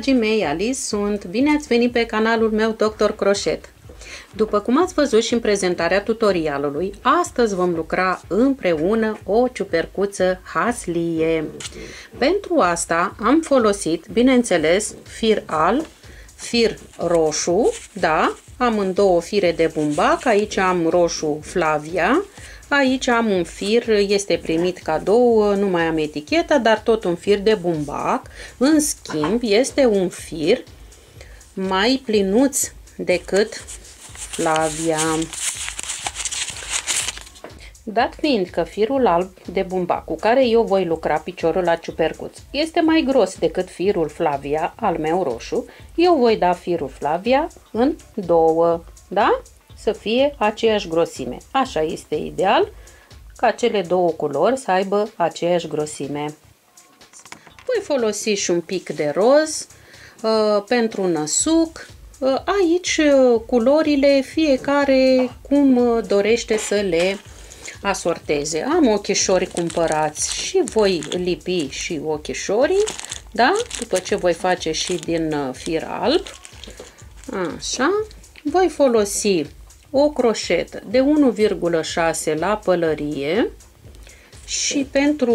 Bună, dragii mei, Alice sunt! Bine ați venit pe canalul meu Dr. Crochet! După cum ați văzut și în prezentarea tutorialului, astăzi vom lucra împreună o ciupercuță haslie. Pentru asta am folosit, bineînțeles, fir alb, fir roșu, da, am în două fire de bumbac, aici am roșu Flavia, Aici am un fir, este primit cadou, nu mai am eticheta, dar tot un fir de bumbac. În schimb, este un fir mai plinuț decât Flavia. Dat fiind că firul alb de bumbac cu care eu voi lucra piciorul la ciupercuț este mai gros decât firul Flavia al meu roșu, eu voi da firul Flavia în două, da? Să fie aceeași grosime. Așa este ideal ca cele două culori să aibă aceeași grosime. Voi folosi și un pic de roz uh, pentru năsuc. Uh, aici uh, culorile fiecare cum uh, dorește să le asorteze. Am ochișori cumpărați și voi lipi și ochișorii, da? După ce voi face și din uh, fir alb. Așa. Voi folosi o croșetă de 1,6 la pălărie și pentru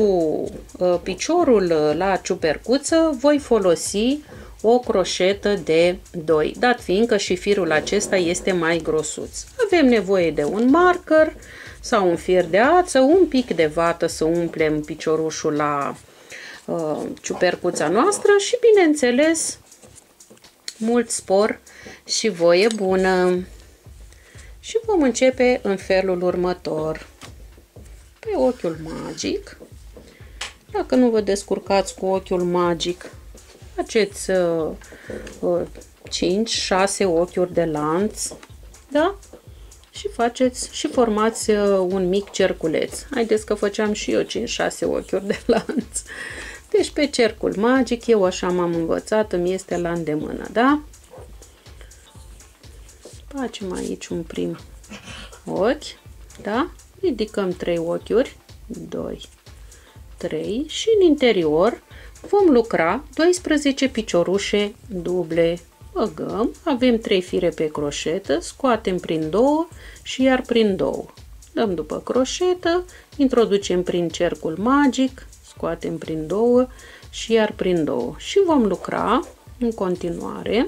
uh, piciorul la ciupercuță voi folosi o croșetă de 2, dat fiindcă și firul acesta este mai grosuț. Avem nevoie de un marker sau un fir de ață, un pic de vată să umplem piciorușul la uh, ciupercuța noastră și, bineînțeles, mult spor și voie bună. Și vom începe în felul următor. Pe ochiul magic, dacă nu vă descurcați cu ochiul magic, faceți uh, uh, 5-6 ochiuri de lanț, da? Și faceți și formați uh, un mic cerculeț. Haideți că făceam și eu 5-6 ochiuri de lanț. Deci pe cercul magic, eu așa m-am învățat, îmi este la îndemână, da? Facem aici un prim ochi, da? Ridicăm trei ochiuri, 2, 3 și în interior vom lucra 12 piciorușe duble. Băgăm, avem 3 fire pe croșetă, scoatem prin două și iar prin două. Dăm după croșetă, introducem prin cercul magic, scoatem prin două și iar prin două. Și vom lucra în continuare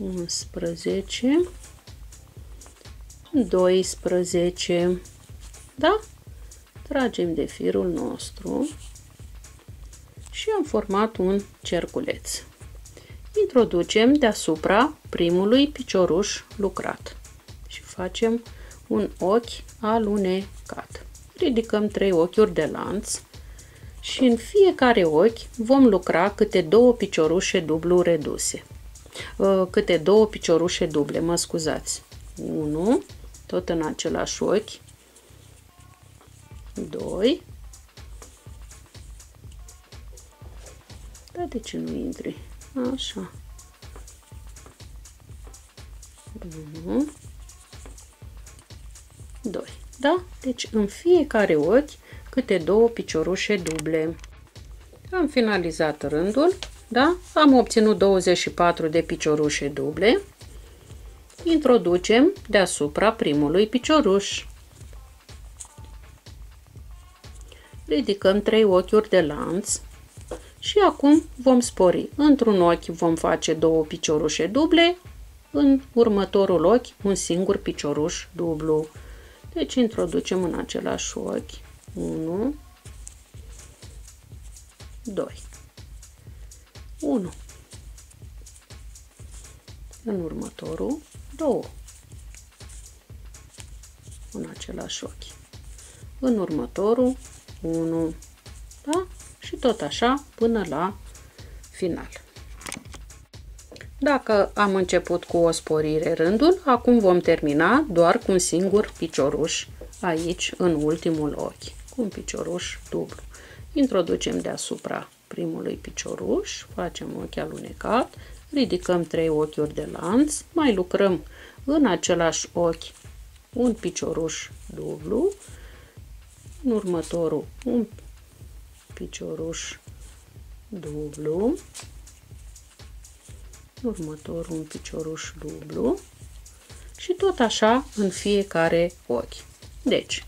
11, 12. Da? Tragem de firul nostru și am format un cerculeț. Introducem deasupra primului picioruș lucrat și facem un ochi alunecat. Ridicăm trei ochiuri de lanț și în fiecare ochi vom lucra câte două piciorușe dublu reduse. Uh, câte două piciorușe duble, mă scuzați. 1, tot în același ochi, 2, da, de ce nu intri? Așa. 1, 2, da? Deci în fiecare ochi câte două piciorușe duble. Am finalizat rândul da? Am obținut 24 de piciorușe duble. Introducem deasupra primului picioruș. Ridicăm 3 ochiuri de lanț și acum vom spori. Într-un ochi vom face două piciorușe duble, în următorul ochi un singur picioruș dublu. Deci introducem în același ochi 1, 2. 1. În următorul, 2. În același ochi. În următorul, 1. Da? Și tot așa până la final. Dacă am început cu o sporire rândul, acum vom termina doar cu un singur picioruș aici, în ultimul ochi, cu un picioruș dublu. Introducem deasupra primului picioruș, facem ochi alunecat, ridicăm trei ochiuri de lanț, mai lucrăm în același ochi un picioruș dublu, în următorul un picioruș dublu, următorul un picioruș dublu și tot așa în fiecare ochi. Deci,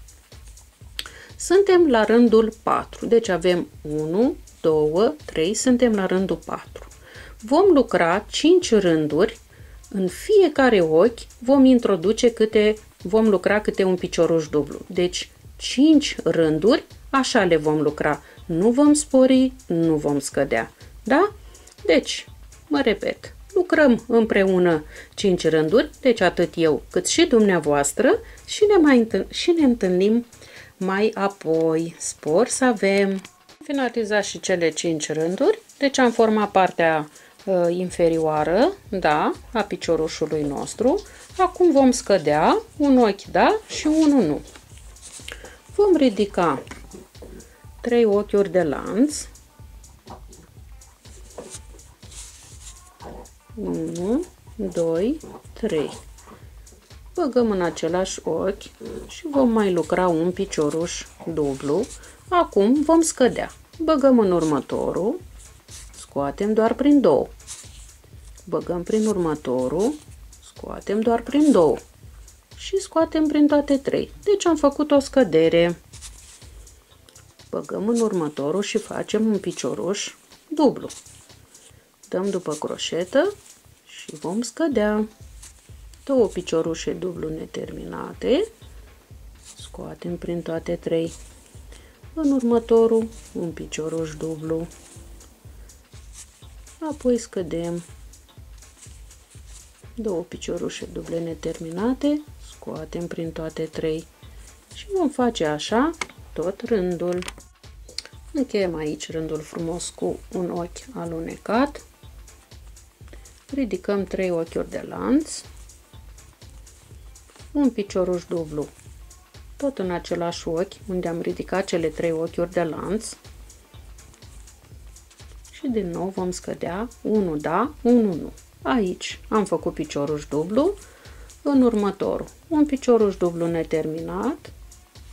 suntem la rândul 4, deci avem 1, 2, 3, suntem la rândul 4. Vom lucra 5 rânduri, în fiecare ochi vom introduce câte, vom lucra câte un picioruș dublu. Deci 5 rânduri, așa le vom lucra. Nu vom spori, nu vom scădea. Da? Deci, mă repet, lucrăm împreună 5 rânduri, deci atât eu cât și dumneavoastră și ne, mai întâln- și ne întâlnim mai apoi. Spor să avem! Finalizat și cele 5 rânduri, deci am format partea uh, inferioară, da, a piciorușului nostru. Acum vom scădea un ochi da și unul nu. Vom ridica trei ochiuri de lanț. 1, 2, 3. Băgăm în același ochi și vom mai lucra un picioruș dublu. Acum vom scădea. Băgăm în următorul, scoatem doar prin două. Băgăm prin următorul, scoatem doar prin două și scoatem prin toate trei. Deci am făcut o scădere. Băgăm în următorul și facem un picioruș dublu. Dăm după croșetă și vom scădea. Două piciorușe dublu neterminate. Scoatem prin toate trei. În următorul un picioruș dublu. Apoi scădem două piciorușe duble neterminate, scoatem prin toate trei și vom face așa tot rândul. Încheiem aici rândul frumos cu un ochi alunecat. Ridicăm trei ochiuri de lanț, un picioruș dublu, tot în același ochi, unde am ridicat cele trei ochiuri de lanț. Și din nou vom scădea 1 da, 1 nu. Aici am făcut picioruș dublu, în următorul un picioruș dublu neterminat,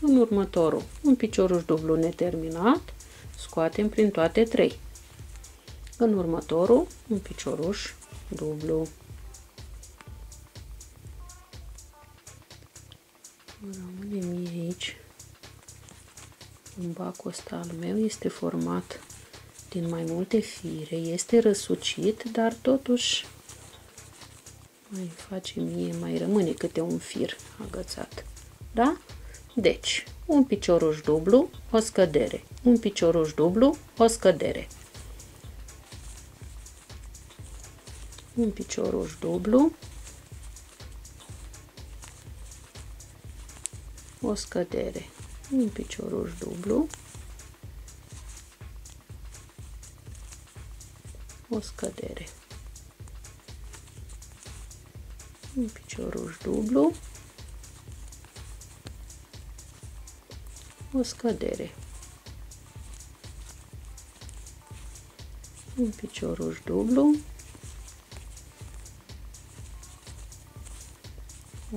în următorul un picioruș dublu neterminat, scoatem prin toate trei. În următorul un picioruș dublu. Rămâne mie aici. Un bacul ăsta al meu este format din mai multe fire, este răsucit, dar totuși mai face mie, mai rămâne câte un fir agățat. Da? Deci, un picioruș dublu, o scădere. Un picioruș dublu, o scădere. Un picioruș dublu, o scădere. Un picioruș dublu, o scădere. un picioruș dublu, o scădere, un picioruș dublu,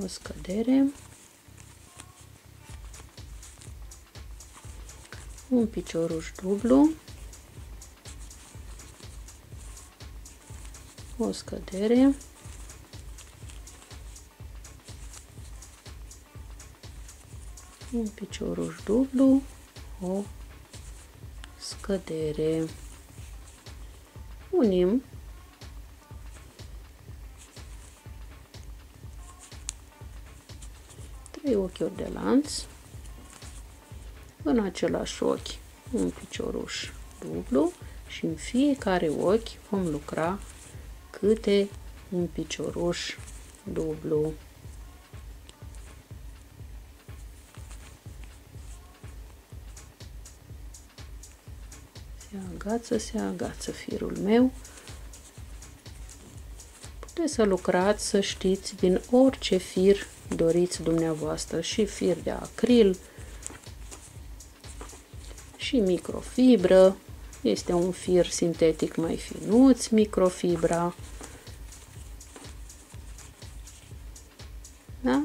o scădere, un picioruș dublu, o scădere, un picioruș dublu, o scădere. Unim. Trei ochiuri de lanț în același ochi un picioruș dublu și în fiecare ochi vom lucra câte un picioruș dublu. agață, se agață firul meu. Puteți să lucrați, să știți, din orice fir doriți dumneavoastră, și fir de acril, și microfibră, este un fir sintetic mai finuț, microfibra. Da?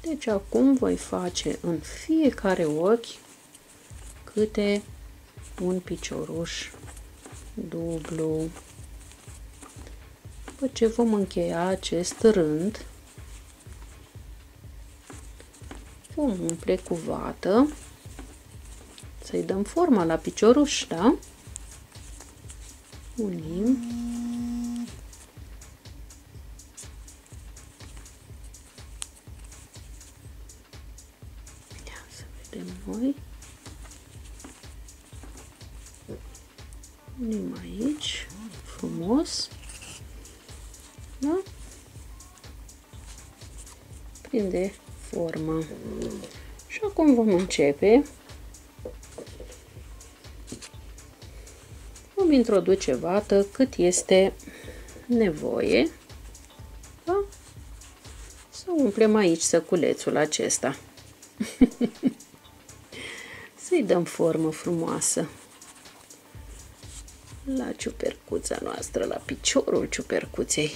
Deci acum voi face în fiecare ochi câte un picioruș dublu. După ce vom încheia acest rând, vom umple cu vată, să-i dăm forma la picioruș, da? Unim. Începe. Vom introduce vată cât este nevoie. Da? Să umplem aici săculețul acesta. Să-i dăm formă frumoasă la ciupercuța noastră, la piciorul ciupercuței.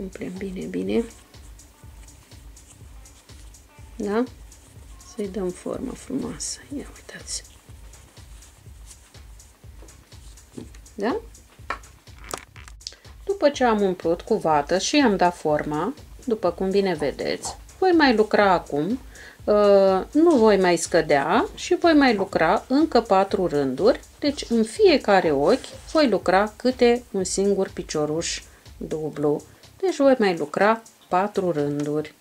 Umplem bine, bine. Da? Să-i dăm formă frumoasă. Ia uitați. Da? După ce am umplut cu vată și am dat forma, după cum bine vedeți, voi mai lucra acum, uh, nu voi mai scădea și voi mai lucra încă patru rânduri, deci în fiecare ochi voi lucra câte un singur picioruș dublu. Deci voi mai lucra 4 rânduri.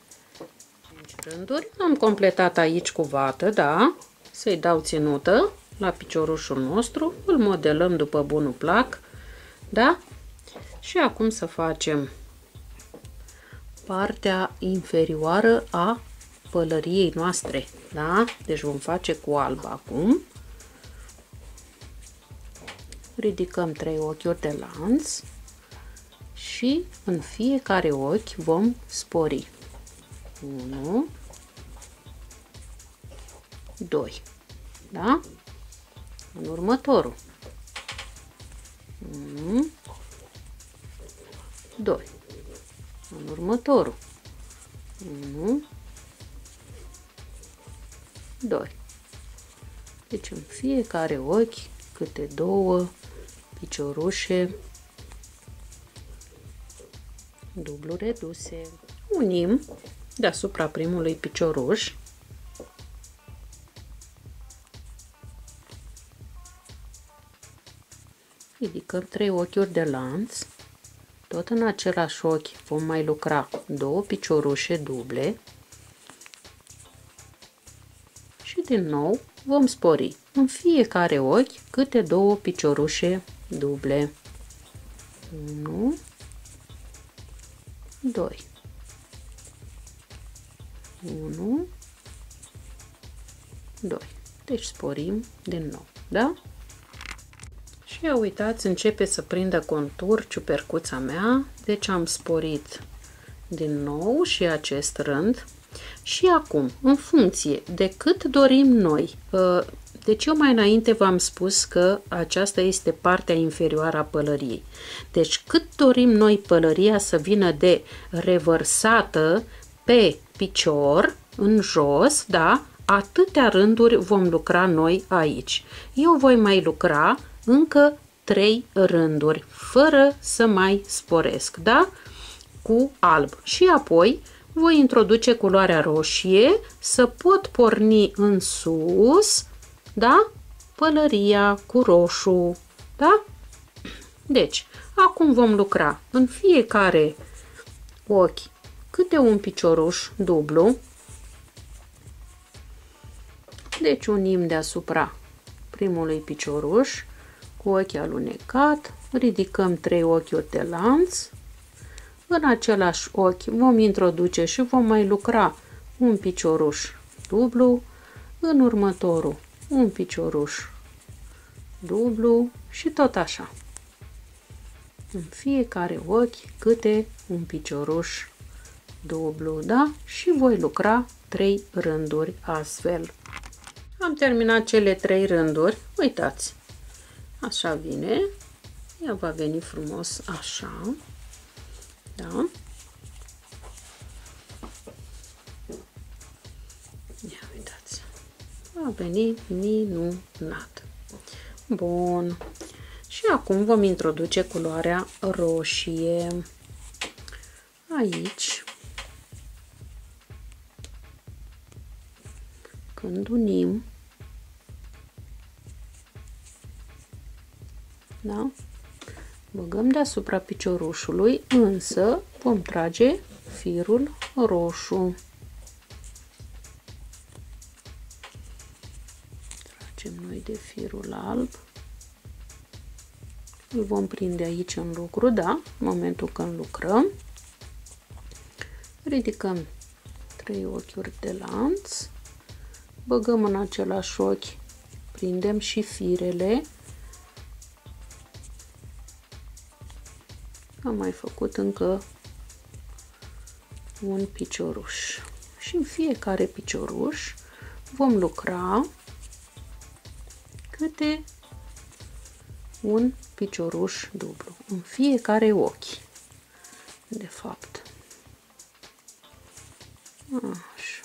5 rânduri. Am completat aici cu vată, da? Să-i dau ținută la piciorușul nostru. Îl modelăm după bunul plac, da? Și acum să facem partea inferioară a pălăriei noastre, da? Deci vom face cu alb acum. Ridicăm trei ochiuri de lanț și în fiecare ochi vom spori. 1, 2, da? În următorul. 1, 2, în următorul. 1, 2. Deci în fiecare ochi câte două piciorușe dublu reduse. Unim deasupra primului picioruș ridicăm trei ochiuri de lanț. Tot în același ochi vom mai lucra două piciorușe duble. Și din nou vom spori în fiecare ochi câte două piciorușe duble. 1 2 1 2 deci sporim din nou, da? Și ia uitați, începe să prindă contur ciupercuța mea, deci am sporit din nou și acest rând. Și acum, în funcție de cât dorim noi, ă, deci eu mai înainte v-am spus că aceasta este partea inferioară a pălăriei. Deci cât dorim noi pălăria să vină de revărsată pe picior, în jos, da, atâtea rânduri vom lucra noi aici. Eu voi mai lucra încă 3 rânduri, fără să mai sporesc, da? Cu alb. Și apoi voi introduce culoarea roșie, să pot porni în sus, da? Pălăria cu roșu, da? Deci, acum vom lucra în fiecare ochi câte un picioruș dublu. Deci unim deasupra primului picioruș cu ochi alunecat, ridicăm trei ochiuri de lanț. În același ochi vom introduce și vom mai lucra un picioruș dublu, în următorul un picioruș dublu și tot așa. În fiecare ochi câte un picioruș dublu, da? Și voi lucra trei rânduri astfel. Am terminat cele trei rânduri. Uitați, așa vine. Ea va veni frumos așa. Da? Va veni minunat. Bun. Și acum vom introduce culoarea roșie. Aici. Când unim, da? Băgăm deasupra piciorușului, însă vom trage firul roșu. De firul alb. Îl vom prinde aici în lucru, da? În momentul când lucrăm. Ridicăm trei ochiuri de lanț. Băgăm în același ochi, prindem și firele am mai făcut încă un picioruș și în fiecare picioruș vom lucra câte un picioruș dublu în fiecare ochi de fapt. Așa.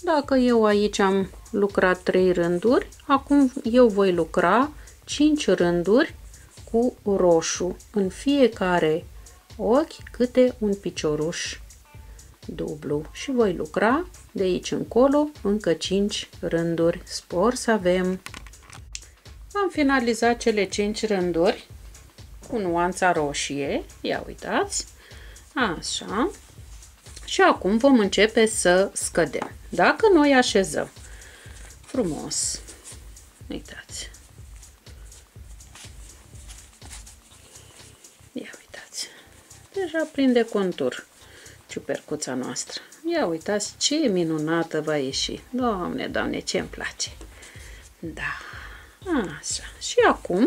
Dacă eu aici am lucrat 3 rânduri acum eu voi lucra 5 rânduri cu roșu în fiecare ochi câte un picioruș dublu și voi lucra de aici încolo încă 5 rânduri. Spor să avem! Am finalizat cele 5 rânduri cu nuanța roșie. Ia uitați! Așa. Și acum vom începe să scădem. Dacă noi așezăm frumos, uitați, Deja prinde contur ciupercuța noastră. Ia uitați ce minunată va ieși. Doamne, doamne, ce îmi place. Da, așa. Și acum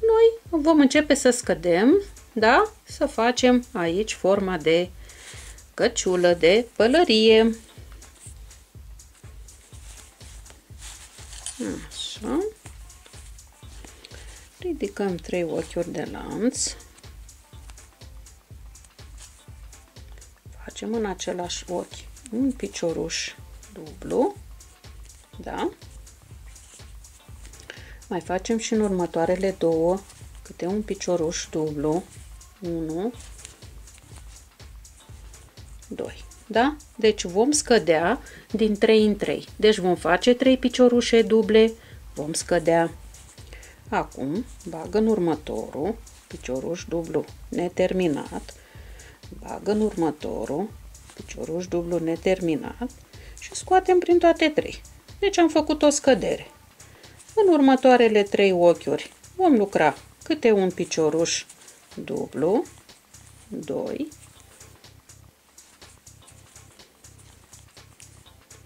noi vom începe să scădem, da? Să facem aici forma de căciulă, de pălărie. Așa. Ridicăm trei ochiuri de lanț. Facem în același ochi un picioruș dublu, da? Mai facem și în următoarele două câte un picioruș dublu, 1, 2, da? Deci vom scădea din 3 în 3. Deci vom face 3 piciorușe duble, vom scădea. Acum bag în următorul picioruș dublu neterminat, bag în următorul, picioruș dublu neterminat și scoatem prin toate trei. Deci am făcut o scădere. În următoarele trei ochiuri vom lucra câte un picioruș dublu, 2,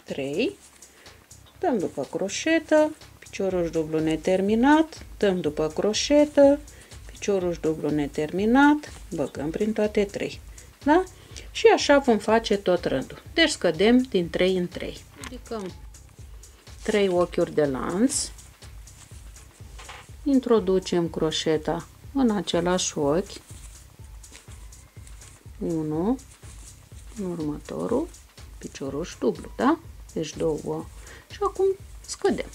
3, dăm după croșetă, picioruș dublu neterminat, dăm după croșetă, picioruș dublu neterminat, băgăm prin toate trei. Da? Și așa vom face tot rândul. Deci scădem din 3 în 3. Ridicăm 3 ochiuri de lanț. Introducem croșeta în același ochi. 1 în următorul picioruș dublu, da? Deci două. Și acum scădem.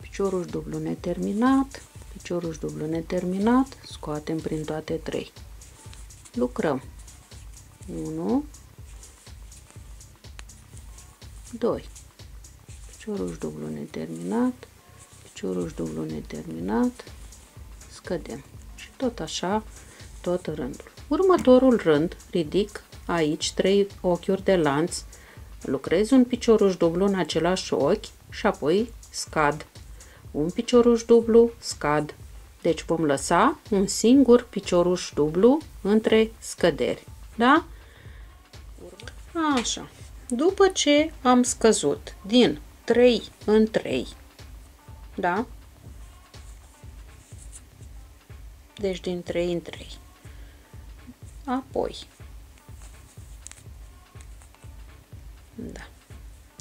Picioruș dublu neterminat, picioruș dublu neterminat, scoatem prin toate trei lucrăm. 1 2 picioruș dublu neterminat. Picioruș dublu neterminat. Scădem. Și tot așa tot rândul. Următorul rând ridic aici trei ochiuri de lanț. Lucrez un picioruș dublu în același ochi și apoi scad. Un picioruș dublu scad deci vom lăsa un singur picioruș dublu între scăderi. Da? Așa. După ce am scăzut din 3 în 3, da? Deci din 3 în 3. Apoi, da.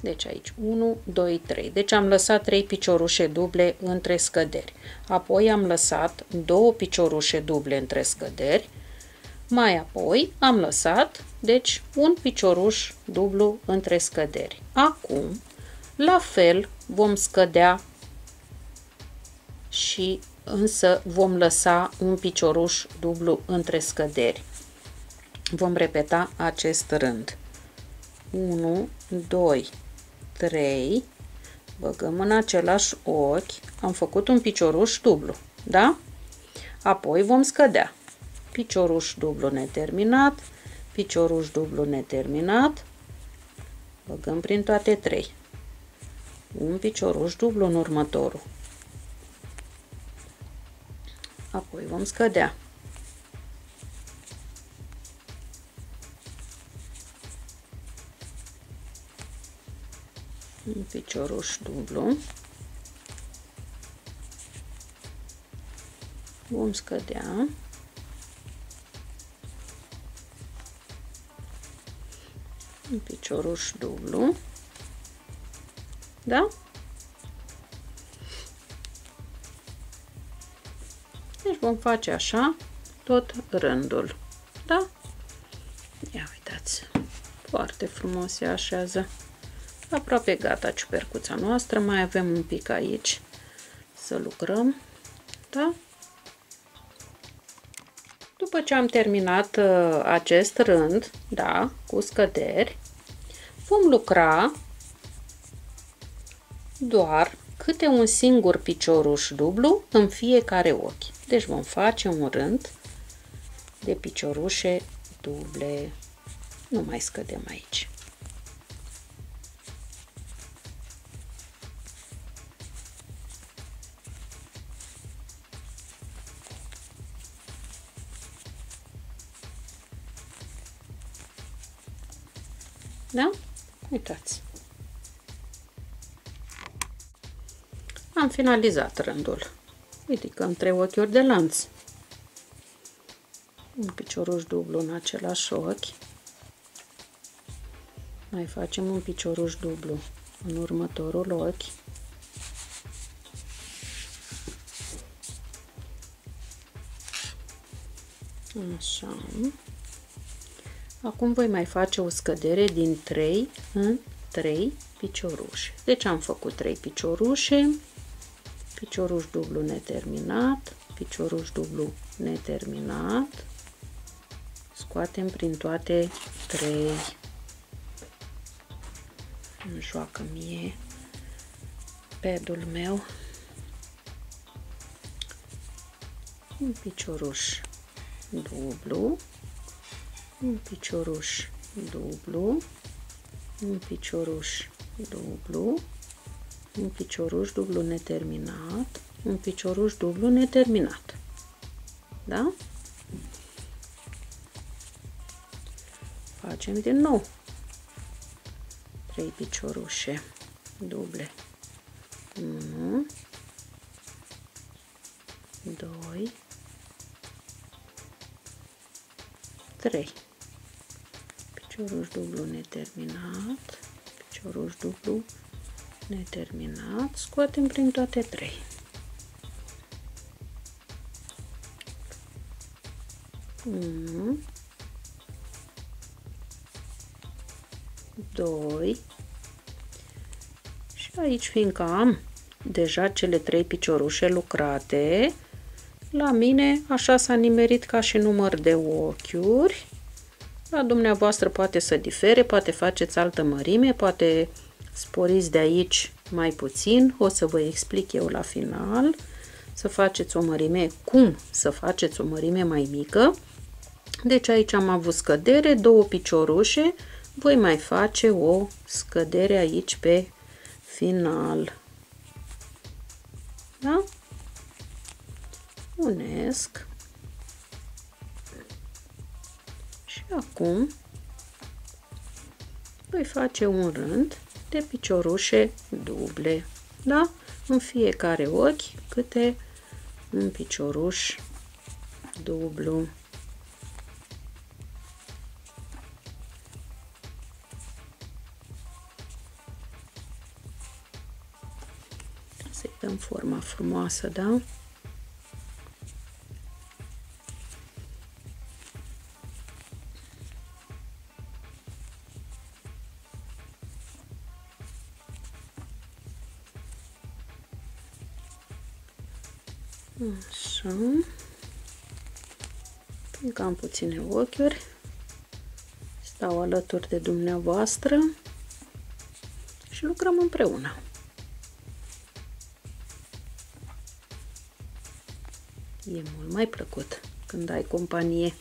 Deci aici 1, 2, 3. Deci am lăsat 3 piciorușe duble între scăderi. Apoi am lăsat 2 piciorușe duble între scăderi. Mai apoi am lăsat, deci, un picioruș dublu între scăderi. Acum, la fel, vom scădea și însă vom lăsa un picioruș dublu între scăderi. Vom repeta acest rând. 1, 2, 3, băgăm în același ochi, am făcut un picioruș dublu, da? Apoi vom scădea. Picioruș dublu neterminat, picioruș dublu neterminat, băgăm prin toate trei. Un picioruș dublu în următorul. Apoi vom scădea. Un picioruș dublu. Vom scădea. Un picioruș dublu. Da? Deci vom face așa tot rândul. Da? Ia uitați. Foarte frumos se așează. Aproape gata ciupercuța noastră, mai avem un pic aici să lucrăm, da? După ce am terminat uh, acest rând, da, cu scăderi, vom lucra doar câte un singur picioruș dublu în fiecare ochi. Deci vom face un rând de piciorușe duble. Nu mai scădem aici. Da? Uitați. Am finalizat rândul. Ridicăm trei ochiuri de lanț. Un picioruș dublu în același ochi. Mai facem un picioruș dublu în următorul ochi. Așa. Acum voi mai face o scădere din 3 în 3 piciorușe. Deci am făcut 3 piciorușe, picioruș dublu neterminat, picioruș dublu neterminat, scoatem prin toate 3. Îmi joacă mie pedul meu. Un picioruș dublu, un picioruș dublu, un picioruș dublu, un picioruș dublu neterminat, un picioruș dublu neterminat. Da? Facem din nou. 3 piciorușe duble. 1 2 3 picioruș dublu neterminat, picioruș dublu neterminat, scoatem prin toate trei. Unu, doi. Și aici fiindcă am deja cele trei piciorușe lucrate, la mine așa s-a nimerit ca și număr de ochiuri la dumneavoastră poate să difere, poate faceți altă mărime, poate sporiți de aici mai puțin, o să vă explic eu la final, să faceți o mărime, cum să faceți o mărime mai mică. Deci aici am avut scădere, două piciorușe, voi mai face o scădere aici pe final. Da? Unesc. Și acum voi face un rând de piciorușe duble, da? În fiecare ochi câte un picioruș dublu. Să-i dăm forma frumoasă, da? Încă am puține ochiuri. Stau alături de dumneavoastră și lucrăm împreună. E mult mai plăcut când ai companie.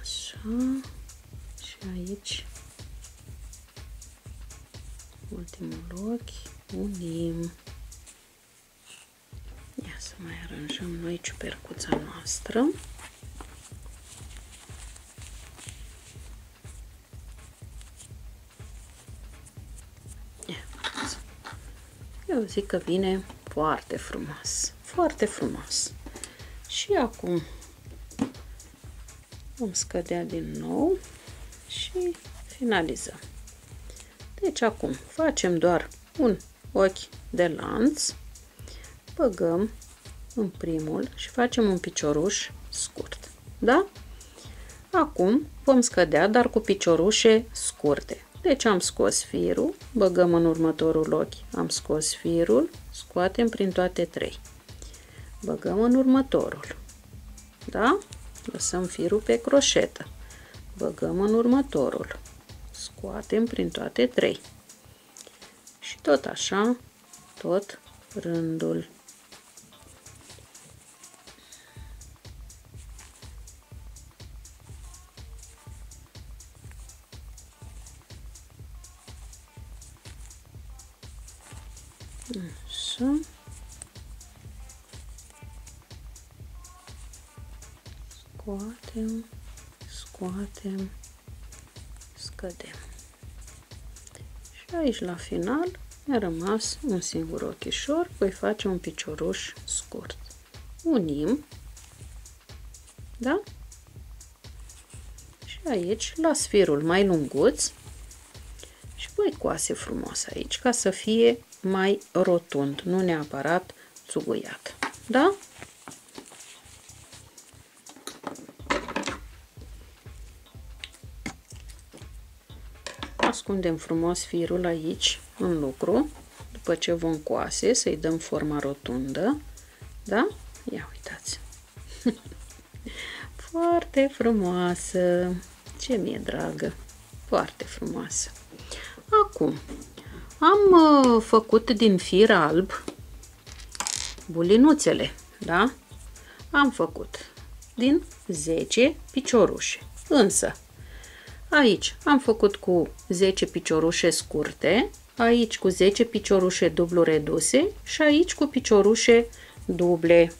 Așa. Și aici ultimul ochi unim. Ia să mai aranjăm noi ciupercuța noastră. Eu zic că vine foarte frumos. Foarte frumos. Și acum vom scădea din nou și finalizăm. Deci acum facem doar un ochi de lanț băgăm în primul și facem un picioruș scurt. Da? Acum vom scădea, dar cu piciorușe scurte. Deci am scos firul, băgăm în următorul ochi, am scos firul, scoatem prin toate trei. Băgăm în următorul. Da? Lăsăm firul pe croșetă. Băgăm în următorul. Scoatem prin toate trei. Și tot așa, tot rândul. Așa. Scoatem, scoatem, scădem. Și aici la final mi-a rămas un singur ochișor, voi face un picioruș scurt. Unim, da? Și aici las firul mai lunguț și voi coase frumos aici, ca să fie mai rotund, nu neapărat țuguiat. Da? Ascundem frumos firul aici, în lucru, după ce vom coase, să-i dăm forma rotundă. Da? Ia uitați! Foarte frumoasă! Ce mi-e dragă! Foarte frumoasă! Acum, am uh, făcut din fir alb bulinuțele, da? Am făcut din 10 piciorușe. Însă, aici am făcut cu 10 piciorușe scurte, aici cu 10 piciorușe dublu reduse și aici cu piciorușe duble.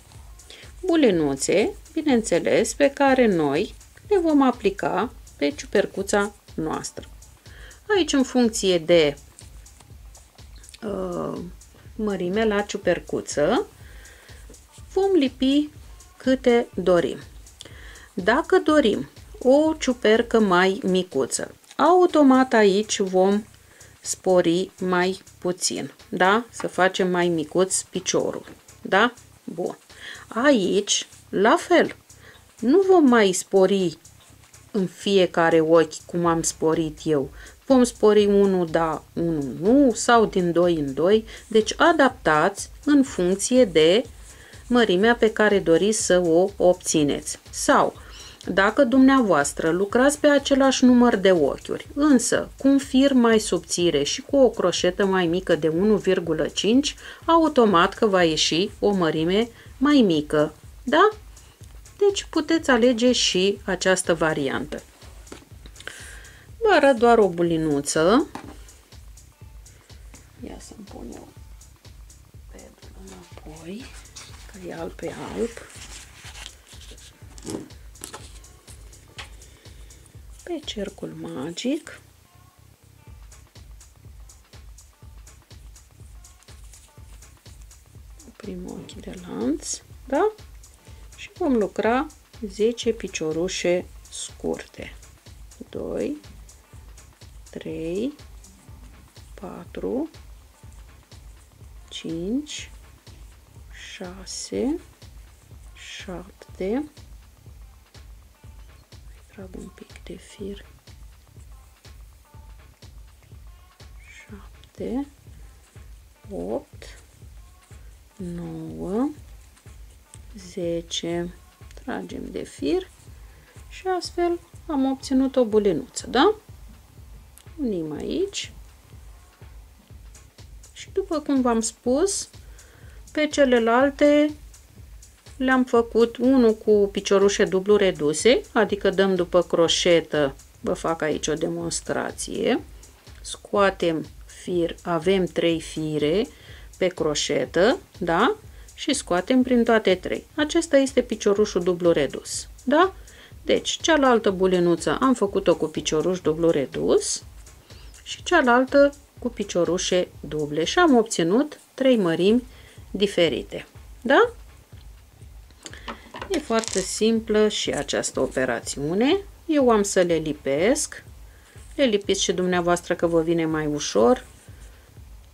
Bulinuțe, bineînțeles, pe care noi le vom aplica pe ciupercuța noastră. Aici, în funcție de uh, mărime la ciupercuță, vom lipi câte dorim. Dacă dorim o ciupercă mai micuță, automat aici vom spori mai puțin, da? Să facem mai micuț piciorul, da? Bun. Aici, la fel, nu vom mai spori în fiecare ochi cum am sporit eu. Vom spori unul da, unul nu, sau din 2 în 2, deci adaptați în funcție de mărimea pe care doriți să o obțineți. Sau, dacă dumneavoastră lucrați pe același număr de ochiuri, însă cu un fir mai subțire și cu o croșetă mai mică de 1,5, automat că va ieși o mărime mai mică. Da? Deci puteți alege și această variantă. Vă arăt doar o bulinuță. Ia să-mi pun eu pedul înapoi, că e alb pe alb. pe cercul magic. Oprim ochii de lanț, da? Și vom lucra 10 piciorușe scurte. 2, 3, 4, 5, 6, 7, trag un pic de fir, 7, 8, 9, 10, tragem de fir și astfel am obținut o bulinuță, da? Unim aici și după cum v-am spus, pe celelalte le-am făcut unul cu piciorușe dublu reduse, adică dăm după croșetă, vă fac aici o demonstrație, scoatem fir, avem trei fire pe croșetă, da? Și scoatem prin toate trei. Acesta este piciorușul dublu redus, da? Deci, cealaltă bulinuță am făcut-o cu picioruș dublu redus și cealaltă cu piciorușe duble și am obținut trei mărimi diferite. Da? E foarte simplă și această operațiune. Eu am să le lipesc. Le lipiți și dumneavoastră că vă vine mai ușor.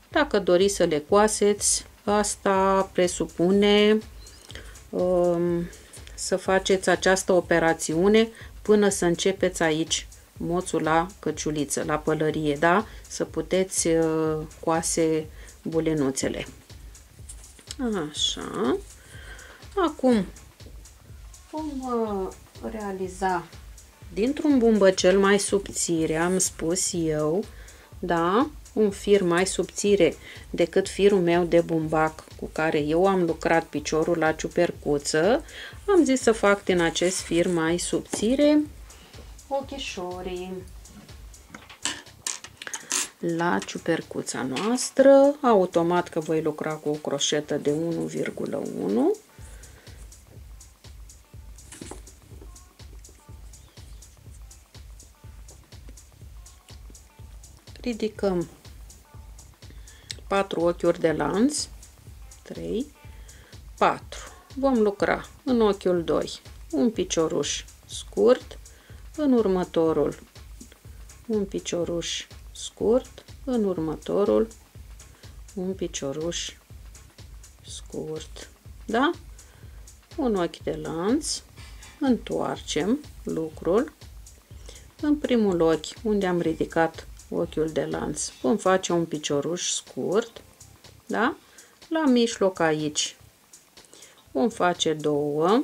Dacă doriți să le coaseți, asta presupune um, să faceți această operațiune până să începeți aici moțul la căciuliță, la pălărie, da? Să puteți uh, coase bulenuțele. Așa. Acum vom uh, realiza dintr-un bumbăcel mai subțire, am spus eu, da, un fir mai subțire decât firul meu de bumbac cu care eu am lucrat piciorul la ciupercuță, am zis să fac din acest fir mai subțire ochișorii. La ciupercuța noastră, automat că voi lucra cu o croșetă de 1,1 ridicăm 4 ochiuri de lanț. 3 4 vom lucra în ochiul 2 un picioruș scurt în următorul un picioruș scurt, în următorul un picioruș scurt. Da? Un ochi de lanț, întoarcem lucrul. În primul ochi, unde am ridicat ochiul de lanț, vom face un picioruș scurt, da? La mijloc aici vom face două,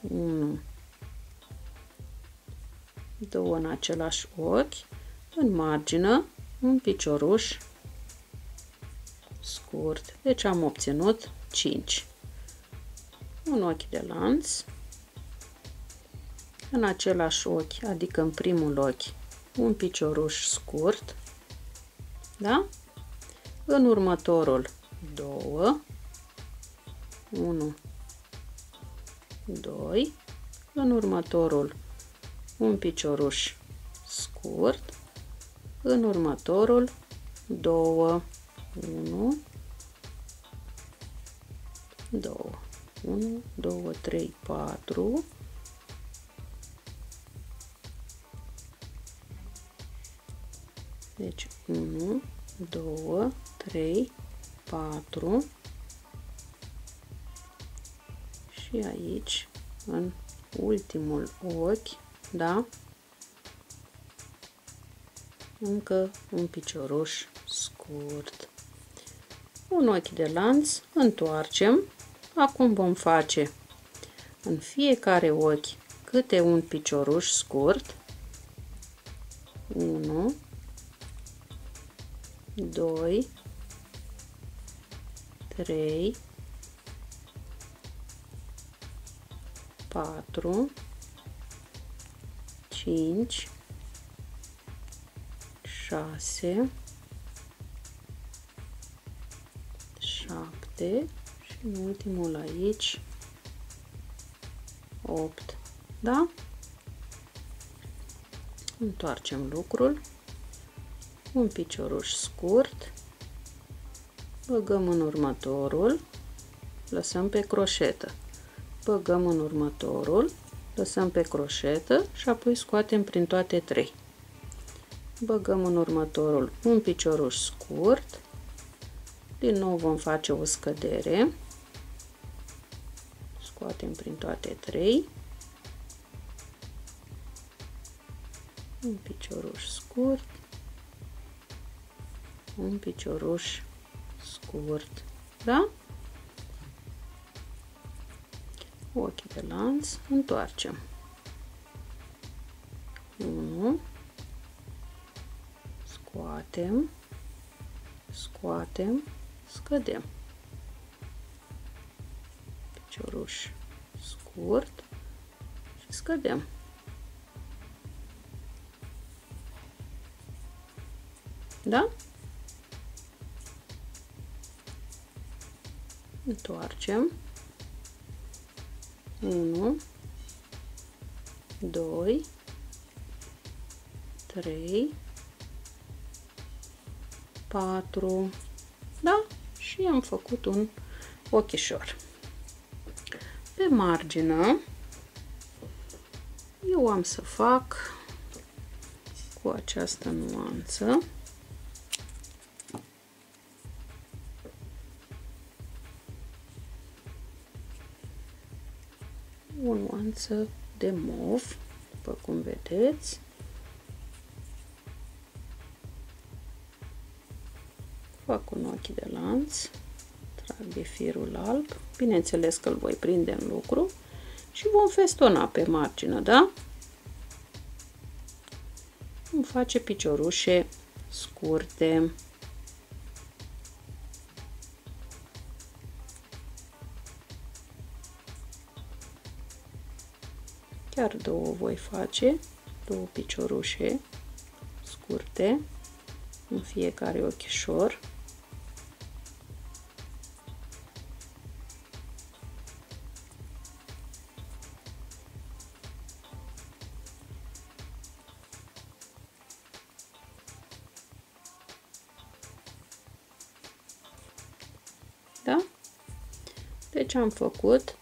1, două în același ochi, în margină un picioruș scurt. Deci am obținut 5. Un ochi de lanț, în același ochi, adică în primul ochi, un picioruș scurt, da? În următorul 2, 1, 2, în următorul un picioruș scurt, în următorul 2, 1, 2, 1, 2, 3, 4, deci 1, 2, 3, 4 și aici în ultimul ochi da? Încă un picioruș scurt. Un ochi de lanț, întoarcem. Acum vom face în fiecare ochi câte un picioruș scurt. 1 2 3 4 5 6 7 și în ultimul aici 8 da? întoarcem lucrul, un picioruș scurt, băgăm în următorul, lăsăm pe croșetă, băgăm în următorul, lăsăm pe croșetă și apoi scoatem prin toate trei. Băgăm în următorul un picioruș scurt, din nou vom face o scădere, scoatem prin toate trei, un picioruș scurt, un picioruș scurt, da? Ochii de lanț, întoarcem. 1 scoatem, scoatem, scădem. Picioruș scurt și scădem. Da? Întoarcem. 1, 2, 3, 4, da? Și am făcut un ochișor. Pe margină, eu am să fac cu această nuanță nuanță de mov, după cum vedeți. Fac un ochi de lanț, trag de firul alb, bineînțeles că îl voi prinde în lucru și vom festona pe margine, da? Vom face piciorușe scurte. Două voi face, două piciorușe scurte în fiecare ochișor. Da? Deci am făcut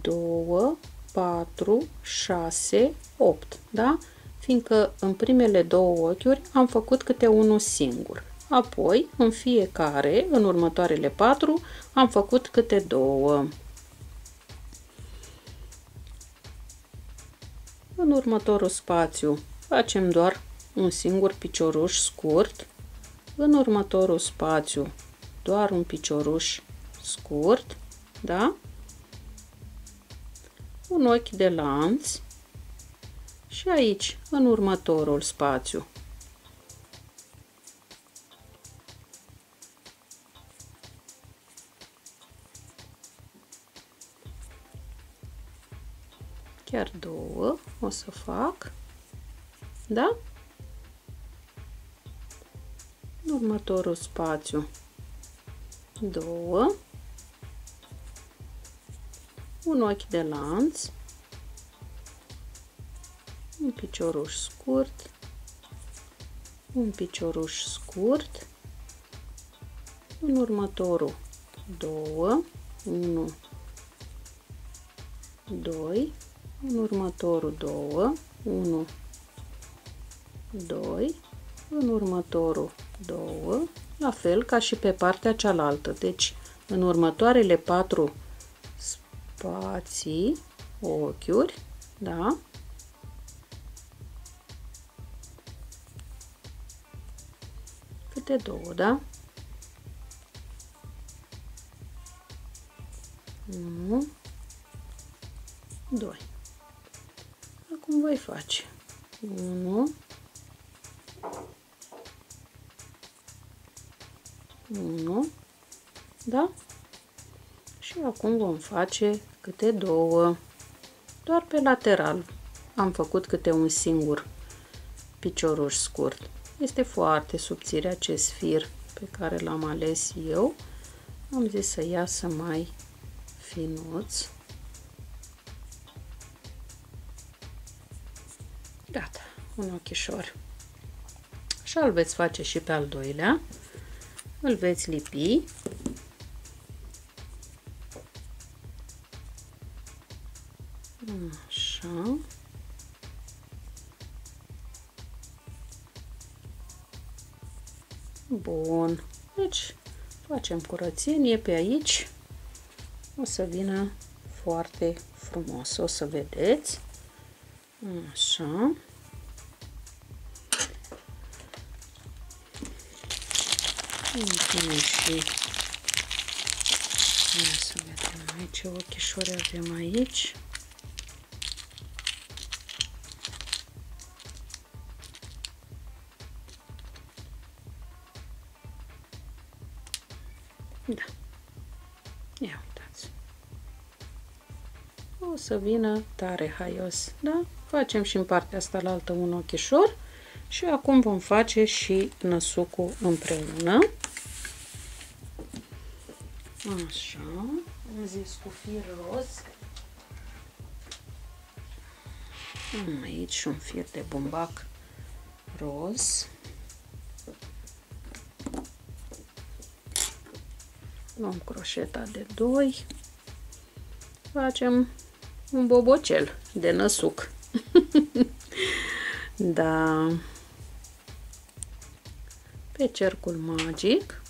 două 4, 6, 8, da? Fiindcă în primele două ochiuri am făcut câte unul singur. Apoi, în fiecare, în următoarele patru, am făcut câte două. În următorul spațiu facem doar un singur picioruș scurt. În următorul spațiu doar un picioruș scurt, da? Un ochi de lanț și aici, în următorul spațiu. Chiar două o să fac, da? În următorul spațiu două un ochi de lanț, un picioruș scurt, un picioruș scurt, în următorul două, 1, 2, în următorul două, 1, 2, în următorul două, la fel ca și pe partea cealaltă. Deci, în următoarele patru spații, ochiuri, da? Câte două, da? 1, 2. Acum voi face 1, 1, da? Și acum vom face câte două, doar pe lateral. Am făcut câte un singur picioruș scurt. Este foarte subțire acest fir pe care l-am ales eu. Am zis să iasă mai finuț. Gata. un ochișor. Așa îl veți face și pe al doilea. Îl veți lipi. Bun. Deci, facem curățenie pe aici. O să vină foarte frumos. O să vedeți. Așa. Punem și Ia să vedem aici ce ochișori avem aici. Da. Ia uitați. O să vină tare haios, da? Facem și în partea asta la altă un ochișor și acum vom face și năsucul împreună. Așa, am zis cu fir roz. Am aici un fir de bumbac roz. Luăm croșeta de 2. Facem un bobocel de năsuc. da. Pe cercul magic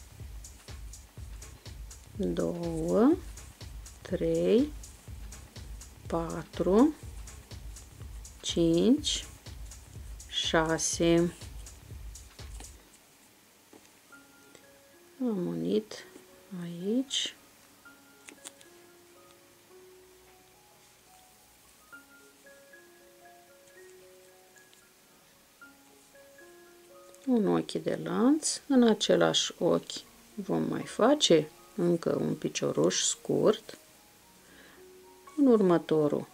2, 3, 4, 5, 6. Am unit aici. Un ochi de lanț, în același ochi vom mai face încă un picioruș scurt, în următorul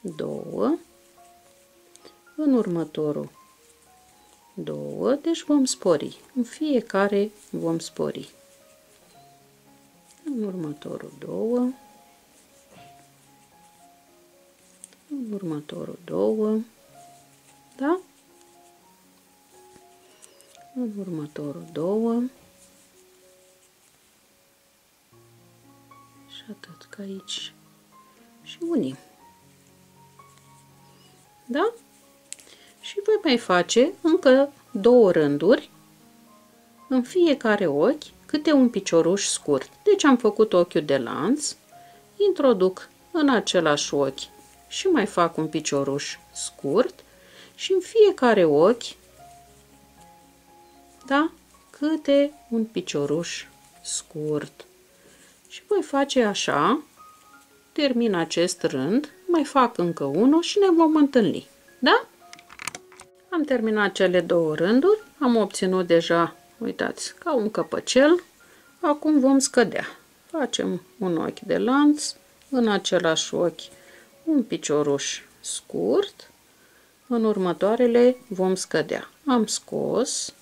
două, în următorul două, deci vom spori. În fiecare vom spori. În următorul două, în următorul două, da? În următorul două, atât ca aici și unim. Da? Și voi mai face încă două rânduri în fiecare ochi câte un picioruș scurt. Deci am făcut ochiul de lanț, introduc în același ochi și mai fac un picioruș scurt și în fiecare ochi, da, câte un picioruș scurt. Și voi face așa, termin acest rând, mai fac încă unul și ne vom întâlni. Da? Am terminat cele două rânduri, am obținut deja, uitați, ca un căpăcel. Acum vom scădea. Facem un ochi de lanț, în același ochi un picioruș scurt, în următoarele vom scădea. Am scos,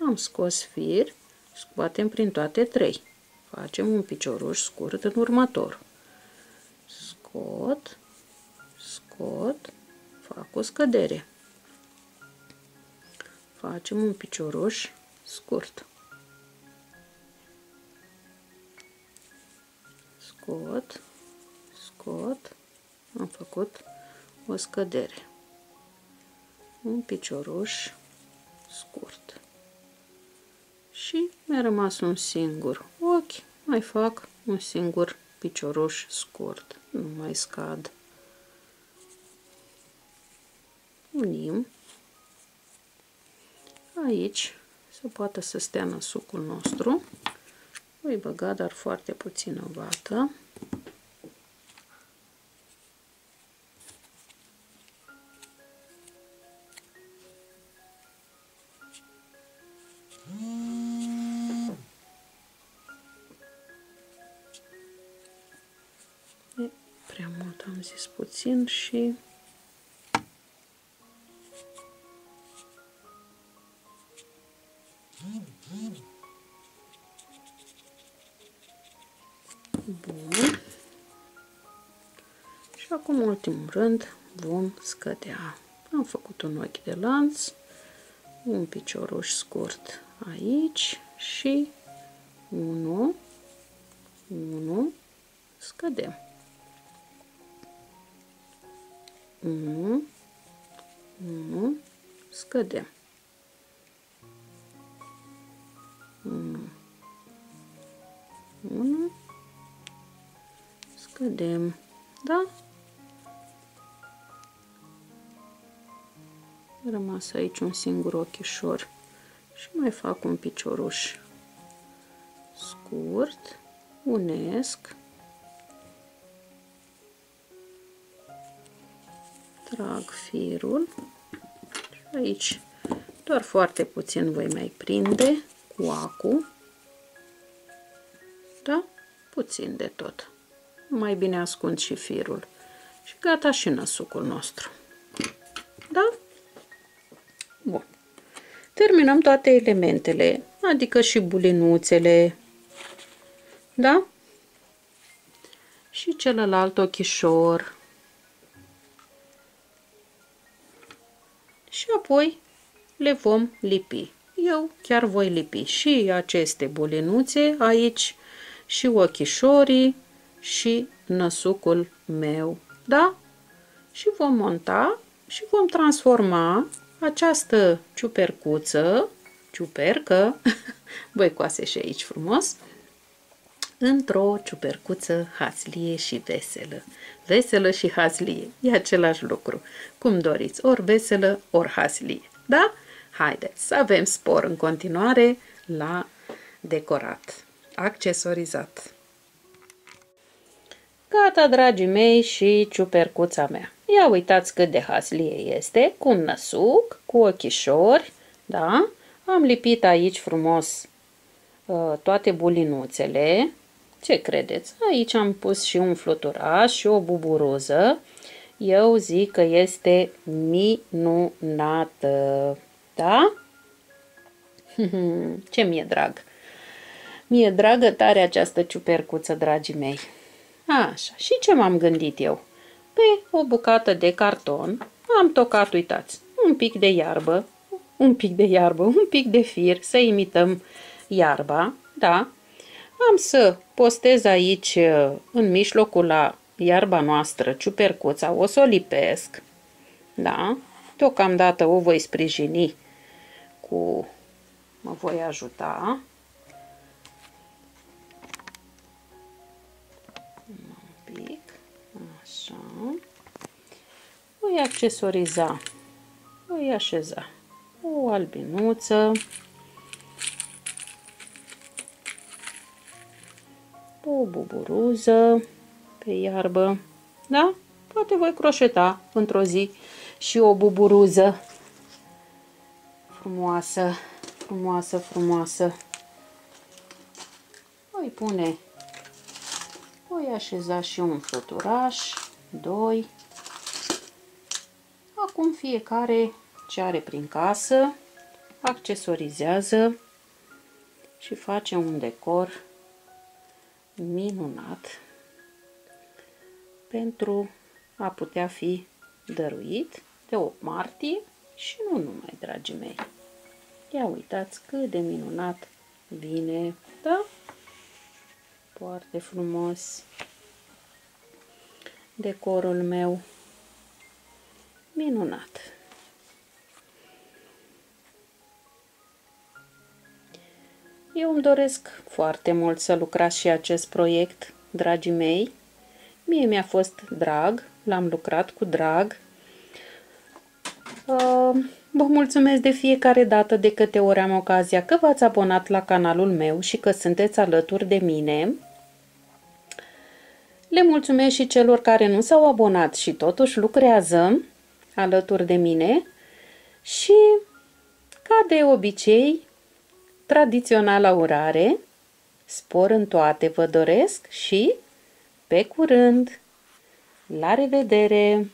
am scos fir, scoatem prin toate trei facem un picioruș scurt în următor. Scot, scot, fac o scădere. Facem un picioruș scurt. Scot, scot, am făcut o scădere. Un picioruș scurt și mi-a rămas un singur ochi, mai fac un singur picioruș scurt, nu mai scad. Unim. Aici se poate să stea năsucul nostru. Voi băga dar foarte puțină vată. am zis puțin și ultimul rând, vom scădea. Am făcut un ochi de lanț, un picioruș scurt aici și 1, 1, scădem. 1, 1, scădem. 1, 1, scădem. Da? Rămas aici un singur ochișor și mai fac un picioruș scurt, unesc, trag firul și aici doar foarte puțin voi mai prinde cu acu, da? Puțin de tot. Mai bine ascund și firul. Și gata și năsucul nostru. Da? Bun. Terminăm toate elementele, adică și bulinuțele, da? Și celălalt ochișor. Și apoi le vom lipi. Eu chiar voi lipi și aceste bulinuțe aici, și ochișorii, și năsucul meu, da? Și vom monta și vom transforma această ciupercuță, ciupercă, coase și aici frumos, într-o ciupercuță haslie și veselă. Veselă și haslie, e același lucru. Cum doriți, ori veselă, ori haslie. Da? Haideți să avem spor în continuare la decorat, accesorizat. Gata, dragii mei, și ciupercuța mea. Ia uitați cât de haslie este, cu un năsuc, cu ochișori, da? Am lipit aici frumos uh, toate bulinuțele. Ce credeți? Aici am pus și un fluturaș și o buburuză. Eu zic că este minunată. Da? Ce mi-e drag! Mi-e dragă tare această ciupercuță, dragii mei. Așa, și ce m-am gândit eu? Pe o bucată de carton am tocat, uitați, un pic de iarbă, un pic de iarbă, un pic de fir, să imităm iarba, da? Am să postez aici, în mijlocul la iarba noastră, ciupercuța, o să o lipesc, da? Deocamdată o voi sprijini cu, mă voi ajuta, voi accesoriza, voi așeza o albinuță, o buburuză pe iarbă, da? Poate voi croșeta într-o zi și o buburuză frumoasă, frumoasă, frumoasă. Voi pune, voi așeza și un fluturaș, doi, Acum fiecare ce are prin casă accesorizează și face un decor minunat pentru a putea fi dăruit de 8 martie și nu numai, dragii mei. Ia uitați cât de minunat vine, da? Foarte frumos decorul meu minunat. Eu îmi doresc foarte mult să lucrați și acest proiect, dragii mei. Mie mi-a fost drag, l-am lucrat cu drag. Uh, vă mulțumesc de fiecare dată de câte ori am ocazia că v-ați abonat la canalul meu și că sunteți alături de mine. Le mulțumesc și celor care nu s-au abonat și totuși lucrează alături de mine și, ca de obicei, tradiționala urare, spor în toate vă doresc și pe curând! La revedere!